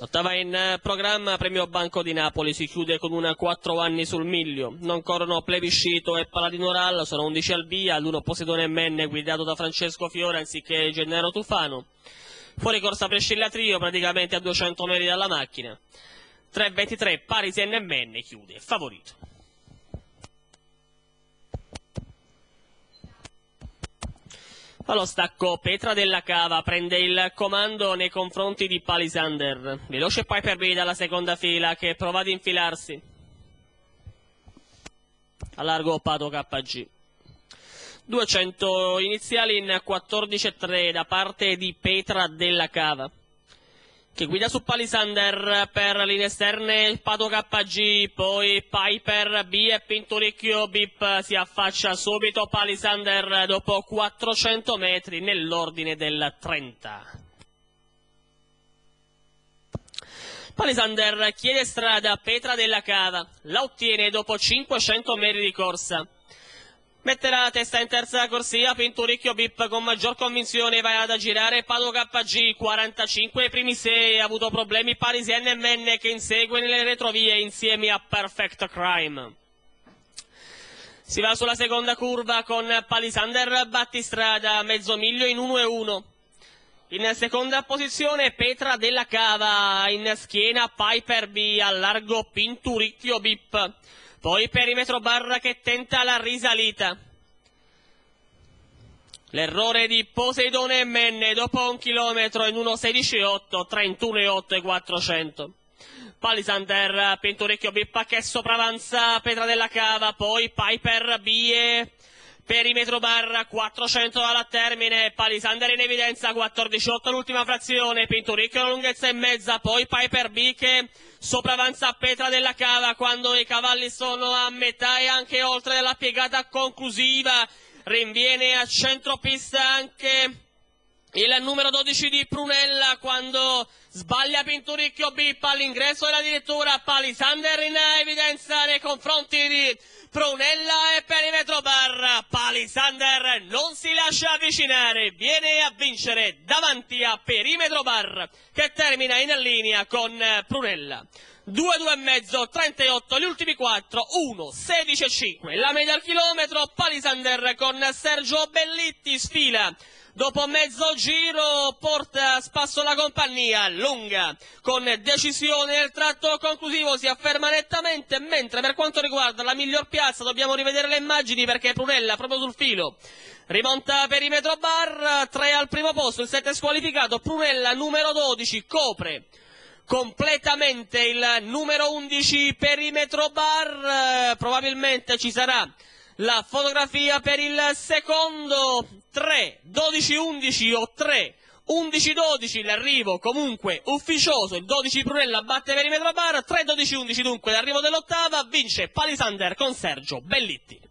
Ottava in eh, programma, premio Banco di Napoli, si chiude con una 4 anni sul miglio. Non corrono Plebiscito e Paladino Rall, sono 11 al via, l'uno Poseidone e Menne guidato da Francesco Fiore anziché Gennaro Tufano. Fuori corsa Prescilla Trio praticamente a 200 metri dalla macchina. 3.23 Parisien e Menne chiude, favorito. Allo stacco Petra della Cava prende il comando nei confronti di Palisander. Veloce Piper B dalla seconda fila che prova ad infilarsi. A largo Pato KG. 200 iniziali in 14.3 da parte di Petra della Cava che guida su Palisander per linee esterne Pato KG, poi Piper B e Pinturicchio Bip si affaccia subito Palisander dopo 400 metri nell'ordine del 30. Palisander chiede strada a Petra della Cava, la ottiene dopo 500 metri di corsa. Mette la testa in terza corsia, Pinturicchio Bip con maggior convinzione va ad aggirare Pado KG, 45 ai primi 6, ha avuto problemi Parisien e che insegue nelle retrovie insieme a Perfect Crime. Si va sulla seconda curva con Palisander Battistrada, mezzo miglio in 1 e 1. In seconda posizione Petra della Cava, in schiena Piper B, a largo Pinturicchio Bip. Poi perimetro barra che tenta la risalita. L'errore di Poseidone e Menne dopo un chilometro in 1.16.8, 31.8 e 400. Palisander, Pinturecchio Bippa che sopravanza Petra della Cava, poi Piper Bie perimetro barra 400 alla termine, Palisander in evidenza 14-8 l'ultima frazione, Pinturicchio una lunghezza e mezza, poi Piper B che sopravanza Petra della Cava quando i cavalli sono a metà e anche oltre della piegata conclusiva, rinviene a centropista anche il numero 12 di Prunella quando sbaglia Pinturicchio Bippa all'ingresso della direttura, Palisander in evidenza nei confronti di Prunella e perimetro barra, Palisander non si lascia avvicinare, viene a vincere davanti a perimetro barra che termina in linea con Prunella. 2, 2 e mezzo, 38, gli ultimi 4, 1, 16 e 5. La media al chilometro, Palisander con Sergio Bellitti sfila dopo mezzo giro porta a spasso la compagnia, lunga, con decisione nel tratto conclusivo si afferma nettamente, mentre per quanto riguarda la miglior piazza dobbiamo rivedere le immagini perché Prunella proprio sul filo. Rimonta perimetro bar, 3 al primo posto, il 7 squalificato, Prunella numero 12 copre completamente il numero 11 perimetro bar, probabilmente ci sarà la fotografia per il secondo 3, 12, 11 o 3, 11, 12 l'arrivo comunque ufficioso, il 12 Prunella batte perimetro bar, 3, 12, 11 dunque l'arrivo dell'ottava, vince Palisander con Sergio Bellitti.